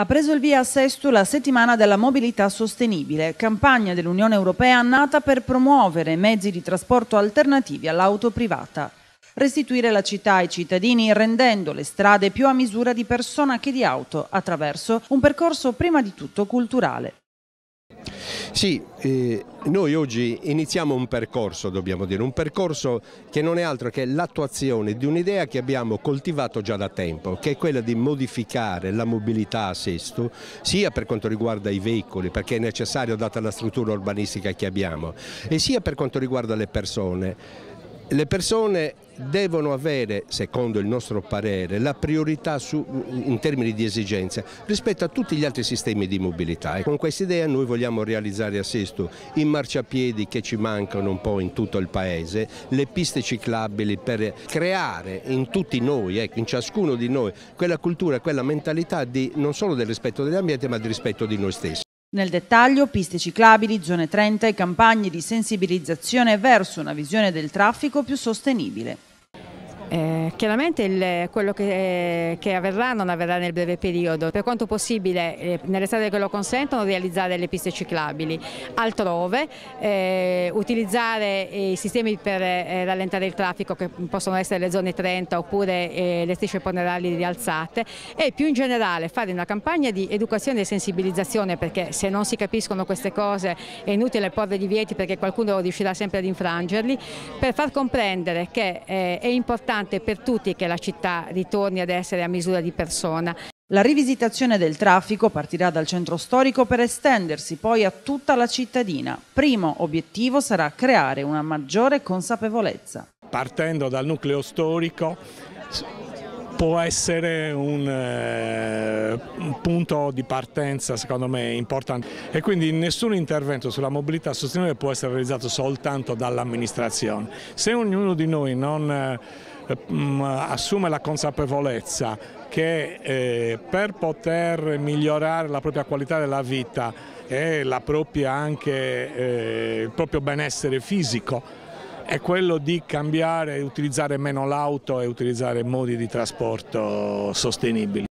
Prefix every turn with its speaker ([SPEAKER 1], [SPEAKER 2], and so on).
[SPEAKER 1] Ha preso il via a Sestu la settimana della mobilità sostenibile, campagna dell'Unione Europea nata per promuovere mezzi di trasporto alternativi all'auto privata. Restituire la città ai cittadini rendendo le strade più a misura di persona che di auto attraverso un percorso prima di tutto culturale.
[SPEAKER 2] Sì, eh, noi oggi iniziamo un percorso, dobbiamo dire, un percorso che non è altro che l'attuazione di un'idea che abbiamo coltivato già da tempo, che è quella di modificare la mobilità a Sesto, sia per quanto riguarda i veicoli, perché è necessario data la struttura urbanistica che abbiamo, e sia per quanto riguarda le persone. Le persone devono avere, secondo il nostro parere, la priorità su, in termini di esigenze rispetto a tutti gli altri sistemi di mobilità e con questa idea noi vogliamo realizzare a Sesto i marciapiedi che ci mancano un po' in tutto il paese, le piste ciclabili per creare in tutti noi, ecco, in ciascuno di noi, quella cultura, quella mentalità di, non solo del rispetto dell'ambiente ma del rispetto di noi stessi.
[SPEAKER 1] Nel dettaglio, piste ciclabili, zone 30 e campagne di sensibilizzazione verso una visione del traffico più sostenibile.
[SPEAKER 3] Eh, chiaramente il, quello che, che, avverrà non avverrà nel breve periodo, per quanto possibile eh, nelle strade che lo consentono realizzare le piste ciclabili, altrove eh, utilizzare i sistemi per eh, rallentare il traffico che possono essere le zone 30 oppure eh, le strisce ponerali rialzate. E più in generale fare una campagna di educazione e sensibilizzazione perché se non si capiscono queste cose è inutile porre divieti perché qualcuno riuscirà sempre ad infrangerli, per far comprendere che eh, è importante importante per tutti che la città ritorni ad essere a misura di persona.
[SPEAKER 1] La rivisitazione del traffico partirà dal centro storico per estendersi poi a tutta la cittadina. Primo obiettivo sarà creare una maggiore consapevolezza.
[SPEAKER 4] Partendo dal nucleo storico può essere un, eh, un, punto di partenza secondo me importante e quindi nessun intervento sulla mobilità sostenibile può essere realizzato soltanto dall'amministrazione. Se ognuno di noi non eh, assume la consapevolezza che eh, per poter migliorare la propria qualità della vita e anche, eh, il proprio benessere fisico è quello di cambiare, utilizzare meno l'auto e utilizzare modi di trasporto sostenibili.